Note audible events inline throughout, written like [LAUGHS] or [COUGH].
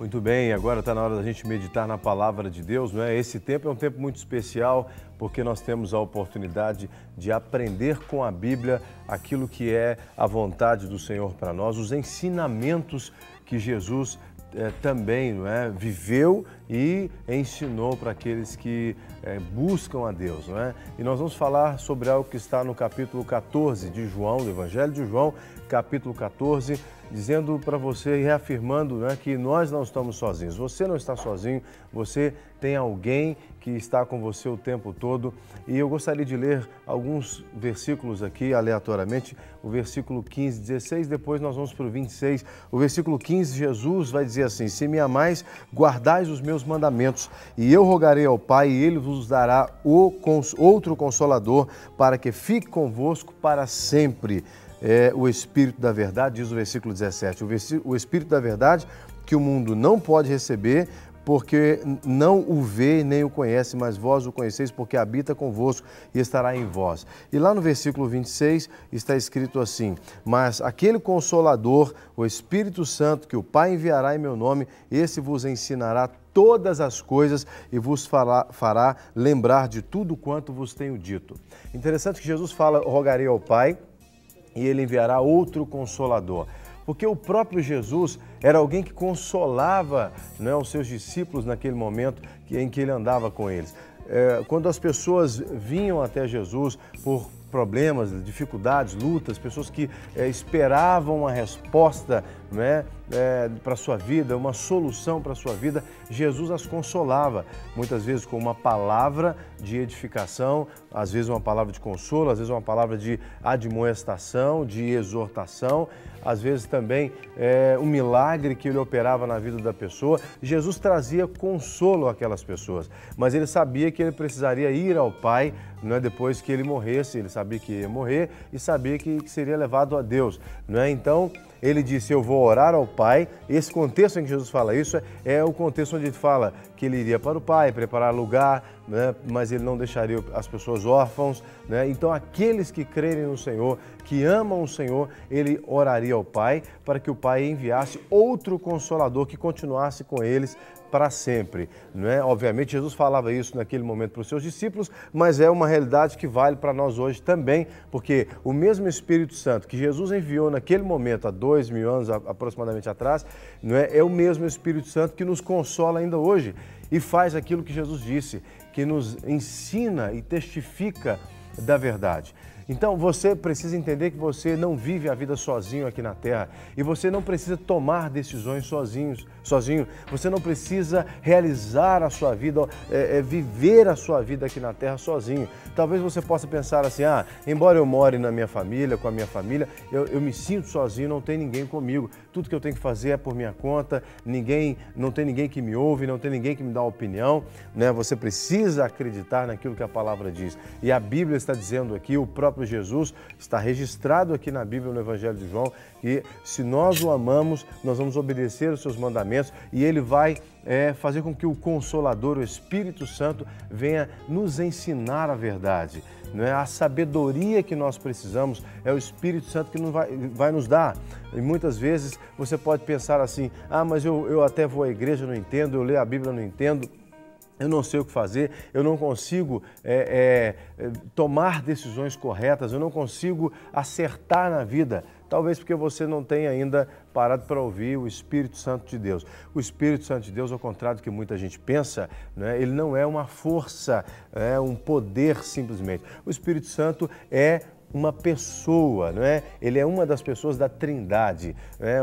Muito bem, agora está na hora da gente meditar na palavra de Deus, não é? Esse tempo é um tempo muito especial porque nós temos a oportunidade de aprender com a Bíblia aquilo que é a vontade do Senhor para nós, os ensinamentos que Jesus é, também não é, viveu e ensinou para aqueles que é, buscam a Deus. Não é? E nós vamos falar sobre algo que está no capítulo 14 de João, do Evangelho de João, capítulo 14, dizendo para você e reafirmando né, que nós não estamos sozinhos. Você não está sozinho, você tem alguém que está com você o tempo todo. E eu gostaria de ler alguns versículos aqui aleatoriamente, o versículo 15, 16, depois nós vamos para o 26. O versículo 15, Jesus vai dizer assim: Se me amais, guardais os meus mandamentos, e eu rogarei ao Pai, e ele vos dará o outro consolador, para que fique convosco para sempre é o Espírito da Verdade, diz o versículo 17. O, Espírito da Verdade que o mundo não pode receber, porque não o vê nem o conhece, mas vós o conheceis, porque habita convosco e estará em vós. E lá no versículo 26 está escrito assim: Mas aquele consolador, o Espírito Santo, que o Pai enviará em meu nome, esse vos ensinará todas as coisas e vos fará, fará lembrar de tudo quanto vos tenho dito. Interessante que Jesus fala: rogarei ao Pai e ele enviará outro consolador. Porque o próprio Jesus era alguém que consolava né, os seus discípulos naquele momento em que ele andava com eles. É, quando as pessoas vinham até Jesus por problemas, dificuldades, lutas, pessoas que é, esperavam uma resposta né, é, para a sua vida, uma solução para a sua vida, Jesus as consolava, muitas vezes com uma palavra de edificação, às vezes uma palavra de consolo, às vezes uma palavra de admoestação, de exortação, às vezes também é, um milagre que ele operava na vida da pessoa. Jesus trazia consolo àquelas pessoas, mas ele sabia que ele precisaria ir ao Pai não é depois que ele morresse, ele sabia que ia morrer e sabia que, seria levado a Deus, não é? Então, ele disse: Eu vou orar ao Pai. Esse contexto em que Jesus fala isso é, é o contexto onde ele fala que ele iria para o Pai, preparar lugar, né? mas ele não deixaria as pessoas órfãos. Né? Então, aqueles que crerem no Senhor, que amam o Senhor, ele oraria ao Pai para que o Pai enviasse outro consolador que continuasse com eles para sempre. Não é? Obviamente, Jesus falava isso naquele momento para os seus discípulos, mas é uma realidade que vale para nós hoje também, porque o mesmo Espírito Santo que Jesus enviou naquele momento, há dois mil anos aproximadamente atrás, não é? é o mesmo Espírito Santo que nos consola ainda hoje e faz aquilo que Jesus disse, que nos ensina e testifica da verdade. Então você precisa entender que você não vive a vida sozinho aqui na Terra e você não precisa tomar decisões sozinhos, sozinho. Você não precisa realizar a sua vida, é, é, viver a sua vida aqui na Terra sozinho. Talvez você possa pensar assim: ah, embora eu more na minha família, com a minha família, eu, eu me sinto sozinho, não tem ninguém comigo. Tudo que eu tenho que fazer é por minha conta. Ninguém, não tem ninguém que me ouve, não tem ninguém que me dá opinião. Né? Você precisa acreditar naquilo que a palavra diz. E a Bíblia está dizendo aqui, o próprio Jesus, está registrado aqui na Bíblia, no Evangelho de João, e se nós o amamos, nós vamos obedecer os seus mandamentos e ele vai é, fazer com que o Consolador, o Espírito Santo, venha nos ensinar a verdade. Não é? A sabedoria que nós precisamos é o Espírito Santo que nos vai, vai nos dar. E muitas vezes você pode pensar assim: ah, mas eu, eu até vou à igreja, não entendo, eu leio a Bíblia, não entendo eu não sei o que fazer, eu não consigo é, é, tomar decisões corretas, eu não consigo acertar na vida. Talvez porque você não tenha ainda parado para ouvir o Espírito Santo de Deus. O Espírito Santo de Deus, ao contrário do que muita gente pensa, né, ele não é uma força, é um poder simplesmente. O Espírito Santo é uma pessoa, não é? Ele é uma das pessoas da Trindade. Né?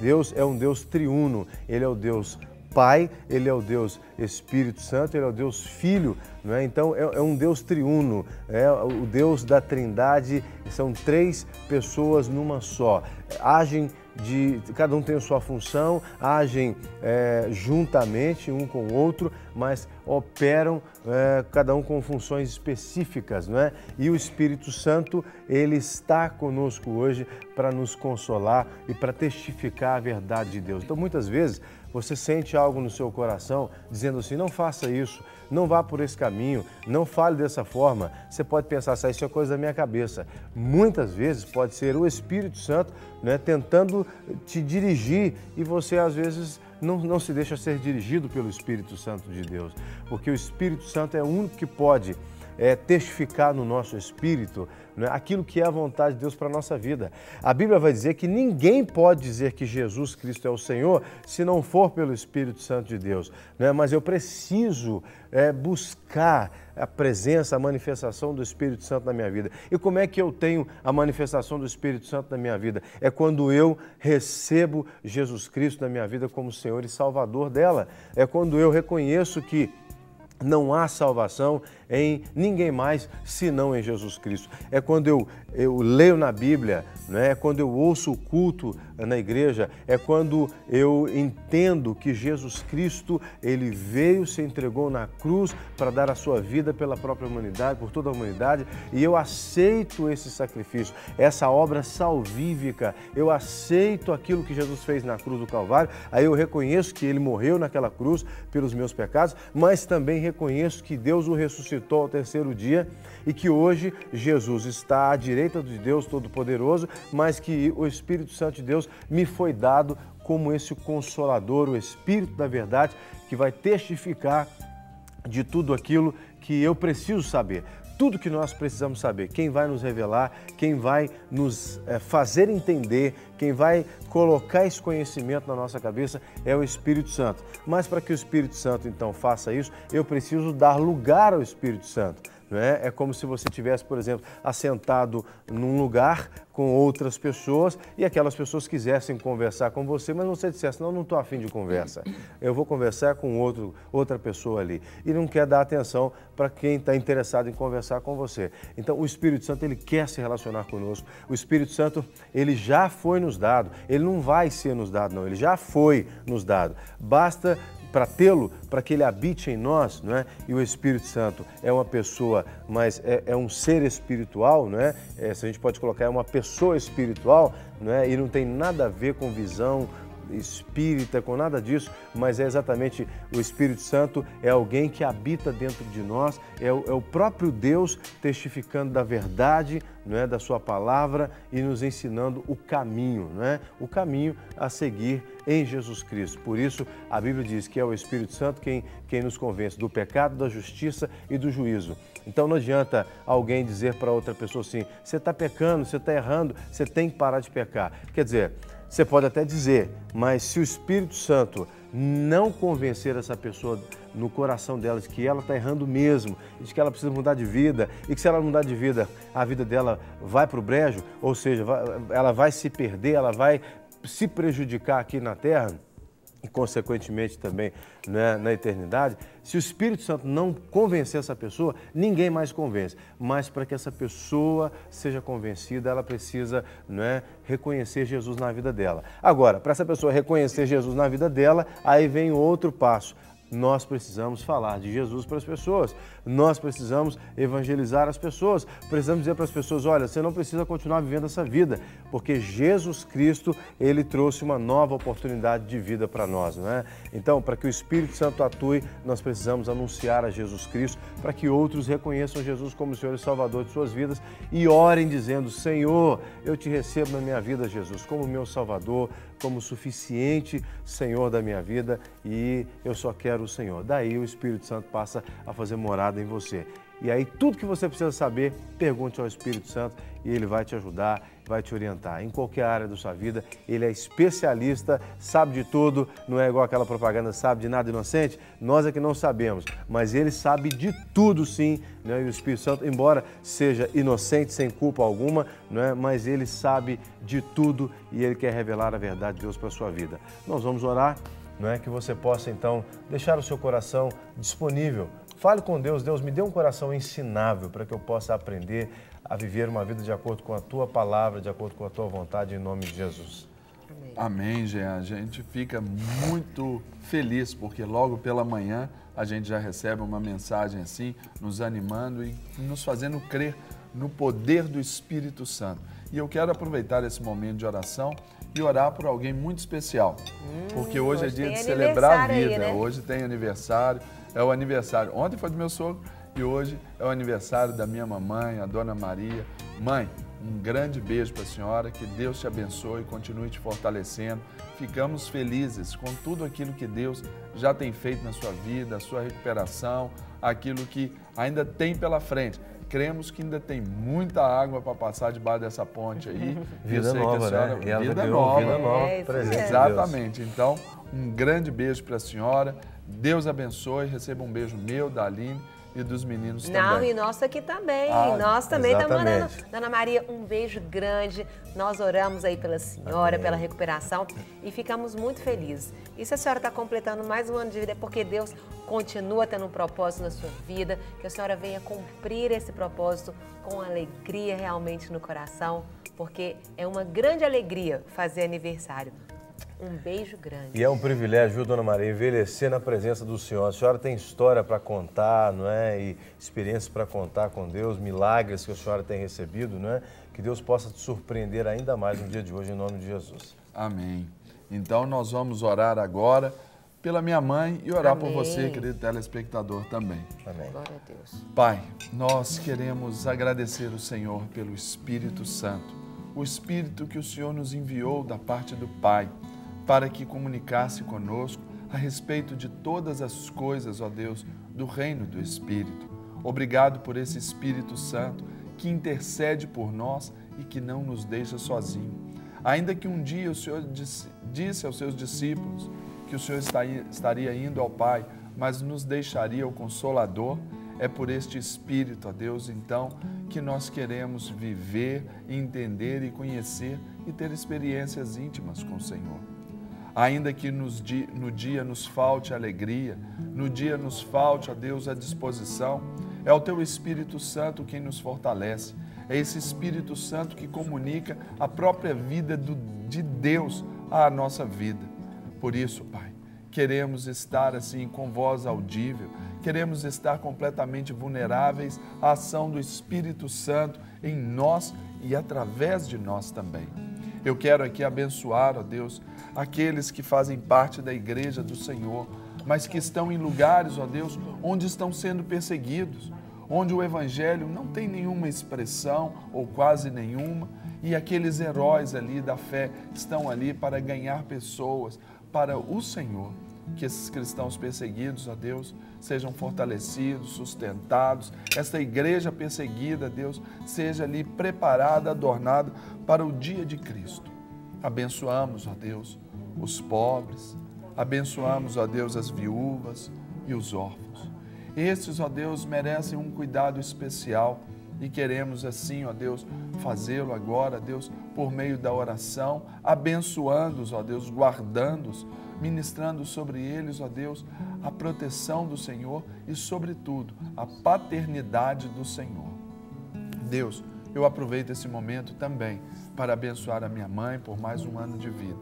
Deus é um Deus triuno. Ele é o Deus Pai, ele é o Deus Espírito Santo, ele é o Deus Filho, não é? Então é, é um Deus triuno, é o Deus da Trindade, são três pessoas numa só. Agem de cada um tem a sua função, agem é, juntamente um com o outro, mas operam é, cada um com funções específicas, não é? E o Espírito Santo ele está conosco hoje para nos consolar e para testificar a verdade de Deus. Então muitas vezes você sente algo no seu coração dizendo assim: não faça isso, não vá por esse caminho, não fale dessa forma, você pode pensar assim, isso é coisa da minha cabeça. Muitas vezes pode ser o Espírito Santo né, tentando te dirigir e você às vezes não, não se deixa ser dirigido pelo Espírito Santo de Deus, porque o Espírito Santo é o único que pode é, testificar no nosso espírito né, aquilo que é a vontade de Deus para a nossa vida. A Bíblia vai dizer que ninguém pode dizer que Jesus Cristo é o Senhor se não for pelo Espírito Santo de Deus. Né? Mas eu preciso é, buscar a presença, a manifestação do Espírito Santo na minha vida. E como é que eu tenho a manifestação do Espírito Santo na minha vida? É quando eu recebo Jesus Cristo na minha vida como Senhor e Salvador dela. É quando eu reconheço que não há salvação em ninguém mais senão em Jesus Cristo. É quando eu, eu leio na Bíblia, né? é quando eu ouço o culto na igreja, é quando eu entendo que Jesus Cristo, ele veio, se entregou na cruz para dar a sua vida pela própria humanidade, por toda a humanidade, e eu aceito esse sacrifício, essa obra salvífica, eu aceito aquilo que Jesus fez na cruz do Calvário, aí eu reconheço que ele morreu naquela cruz pelos meus pecados, mas também reconheço que Deus o ressuscitou ao terceiro dia e que hoje Jesus está à direita de Deus Todo-Poderoso, mas que o Espírito Santo de Deus me foi dado como esse consolador, o Espírito da verdade, que vai testificar de tudo aquilo que eu preciso saber. Tudo que nós precisamos saber, quem vai nos revelar, quem vai nos é, fazer entender, quem vai colocar esse conhecimento na nossa cabeça é o Espírito Santo. Mas para que o Espírito Santo então faça isso, eu preciso dar lugar ao Espírito Santo. É? é como se você tivesse, por exemplo, assentado num lugar com outras pessoas e aquelas pessoas quisessem conversar com você, mas você dissesse, não, não estou afim de conversa, eu vou conversar com outro, outra pessoa ali. E não quer dar atenção para quem está interessado em conversar com você. Então, o Espírito Santo, ele quer se relacionar conosco. O Espírito Santo, ele já foi nos dado, ele não vai ser nos dado, não, ele já foi nos dado. Basta para tê-lo, para que ele habite em nós, não é? E o Espírito Santo é uma pessoa, mas é, é um ser espiritual, não é? é? Se a gente pode colocar, é uma pessoa espiritual, não é? E não tem nada a ver com visão espírita, com nada disso, mas é exatamente o Espírito Santo, é alguém que habita dentro de nós, é o, é o próprio Deus testificando da verdade, não é, da sua palavra e nos ensinando o caminho, não é? O caminho a seguir em Jesus Cristo. Por isso, a Bíblia diz que é o Espírito Santo quem, quem nos convence do pecado, da justiça e do juízo. Então não adianta alguém dizer para outra pessoa assim: você está pecando, você está errando, você tem que parar de pecar. Quer dizer, você pode até dizer, mas se o Espírito Santo não convencer essa pessoa no coração dela de que ela está errando mesmo, de que ela precisa mudar de vida e que se ela mudar de vida, a vida dela vai para o brejo, ou seja, ela vai se perder, ela vai se prejudicar aqui na terra, e, consequentemente, também né, na eternidade, se o Espírito Santo não convencer essa pessoa, ninguém mais convence. Mas para que essa pessoa seja convencida, ela precisa né, reconhecer Jesus na vida dela. Agora, para essa pessoa reconhecer Jesus na vida dela, aí vem outro passo nós precisamos falar de Jesus para as pessoas. Nós precisamos evangelizar as pessoas. Precisamos dizer para as pessoas: olha, você não precisa continuar vivendo essa vida, porque Jesus Cristo, ele trouxe uma nova oportunidade de vida para nós, não é? Então, para que o Espírito Santo atue, nós precisamos anunciar a Jesus Cristo, para que outros reconheçam Jesus como Senhor e Salvador de suas vidas e orem dizendo: Senhor, eu te recebo na minha vida, Jesus, como meu Salvador, como suficiente Senhor da minha vida e eu só quero o Senhor. Daí o Espírito Santo passa a fazer morada em você. E aí tudo que você precisa saber, pergunte ao Espírito Santo e ele vai te ajudar, vai te orientar. Em qualquer área da sua vida, ele é especialista, sabe de tudo, não é igual aquela propaganda, sabe de nada inocente? Nós é que não sabemos, mas ele sabe de tudo sim, né? e o Espírito Santo, embora seja inocente, sem culpa alguma, não é? mas ele sabe de tudo e ele quer revelar a verdade de Deus para a sua vida. Nós vamos orar, não é que você possa então deixar o seu coração disponível Fale com Deus, Deus me dê um coração ensinável para que eu possa aprender a viver uma vida de acordo com a tua palavra, de acordo com a tua vontade, em nome de Jesus. Amém, Jean. A gente fica muito feliz porque logo pela manhã a gente já recebe uma mensagem assim, nos animando e nos fazendo crer no poder do Espírito Santo. E eu quero aproveitar esse momento de oração e orar por alguém muito especial, hum, porque hoje, é hoje é dia de celebrar a vida. Aí, né? Hoje tem aniversário é o aniversário. Ontem foi do meu sogro e hoje é o aniversário da minha mamãe, a dona Maria. Mãe, um grande beijo para a senhora, que Deus te abençoe e continue te fortalecendo. Ficamos felizes com tudo aquilo que Deus já tem feito na sua vida, a sua recuperação, aquilo que ainda tem pela frente. Cremos que ainda tem muita água para passar debaixo dessa ponte aí. [LAUGHS] Vida nova, senhora, né? E vida ganhou nova. vida nova, É, presente Exatamente. Então, um grande beijo para a senhora. Deus abençoe. Receba um beijo meu, da Aline e dos meninos Não, também. e nós aqui também. Ah, nós também estamos mandando. Dona Maria, um beijo grande. Nós oramos aí pela senhora, pela recuperação e ficamos muito felizes. E se a senhora está completando mais um ano de vida, é porque Deus continua tendo um propósito na sua vida, que a senhora venha cumprir esse propósito com alegria realmente no coração, porque é uma grande alegria fazer aniversário. Um beijo grande. E é um privilégio, viu, Dona Maria, envelhecer na presença do Senhor. A senhora tem história para contar, não é? E experiências para contar com Deus, milagres que a senhora tem recebido, não é? Que Deus possa te surpreender ainda mais no dia de hoje, em nome de Jesus. Amém. Então, nós vamos orar agora pela minha mãe e orar por Amém. você, querido telespectador, também. Amém. Glória a Deus. Pai, nós queremos agradecer o Senhor pelo Espírito Santo, o Espírito que o Senhor nos enviou da parte do Pai, para que comunicasse conosco a respeito de todas as coisas, ó Deus, do reino do Espírito. Obrigado por esse Espírito Santo que intercede por nós e que não nos deixa sozinhos. Ainda que um dia o Senhor disse, disse aos seus discípulos que o Senhor estaria indo ao Pai, mas nos deixaria o Consolador, é por este Espírito, ó Deus, então, que nós queremos viver, entender e conhecer e ter experiências íntimas com o Senhor. Ainda que nos no dia nos falte alegria, no dia nos falte, ó Deus, a disposição, é o Teu Espírito Santo quem nos fortalece. É esse Espírito Santo que comunica a própria vida do- de Deus à nossa vida. Por isso, Pai, queremos estar assim com voz audível, queremos estar completamente vulneráveis à ação do Espírito Santo em nós e através de nós também. Eu quero aqui abençoar, ó Deus, aqueles que fazem parte da igreja do Senhor, mas que estão em lugares, ó Deus, onde estão sendo perseguidos, onde o evangelho não tem nenhuma expressão ou quase nenhuma, e aqueles heróis ali da fé estão ali para ganhar pessoas para o Senhor. Que esses cristãos perseguidos, ó Deus, sejam fortalecidos, sustentados. Esta igreja perseguida, Deus, seja ali preparada, adornada para o dia de Cristo. Abençoamos, ó Deus, os pobres, abençoamos, ó Deus, as viúvas e os órfãos. Estes, ó Deus, merecem um cuidado especial e queremos assim, ó Deus, fazê-lo agora, Deus, por meio da oração, abençoando-os, ó Deus, guardando-os, ministrando sobre eles, ó Deus, a proteção do Senhor e, sobretudo, a paternidade do Senhor. Deus, eu aproveito esse momento também para abençoar a minha mãe por mais um ano de vida.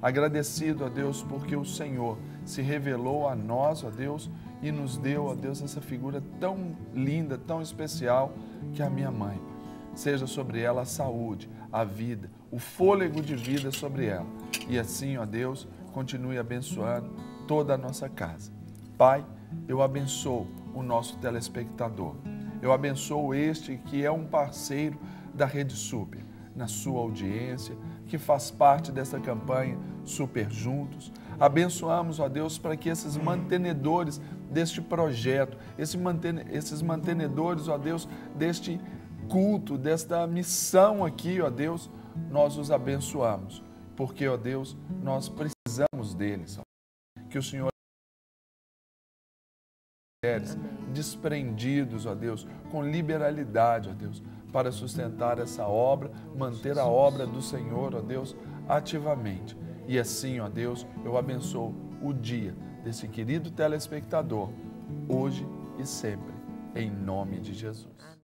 Agradecido a Deus porque o Senhor se revelou a nós, ó Deus, e nos deu, ó Deus, essa figura tão linda, tão especial que é a minha mãe. Seja sobre ela a saúde, a vida, o fôlego de vida sobre ela. E assim, ó Deus, continue abençoando toda a nossa casa. Pai, eu abençoo o nosso telespectador. Eu abençoo este que é um parceiro da Rede Super, na sua audiência, que faz parte dessa campanha Super Juntos. Abençoamos, ó Deus, para que esses mantenedores deste projeto, esses mantenedores, ó Deus, deste culto, desta missão aqui, ó Deus, nós os abençoamos, porque, ó Deus, nós precisamos deles. Que o Senhor mulheres desprendidos, ó Deus, com liberalidade, ó Deus, para sustentar essa obra, manter a obra do Senhor, ó Deus, ativamente. E assim, ó Deus, eu abençoo o dia desse querido telespectador, hoje e sempre, em nome de Jesus.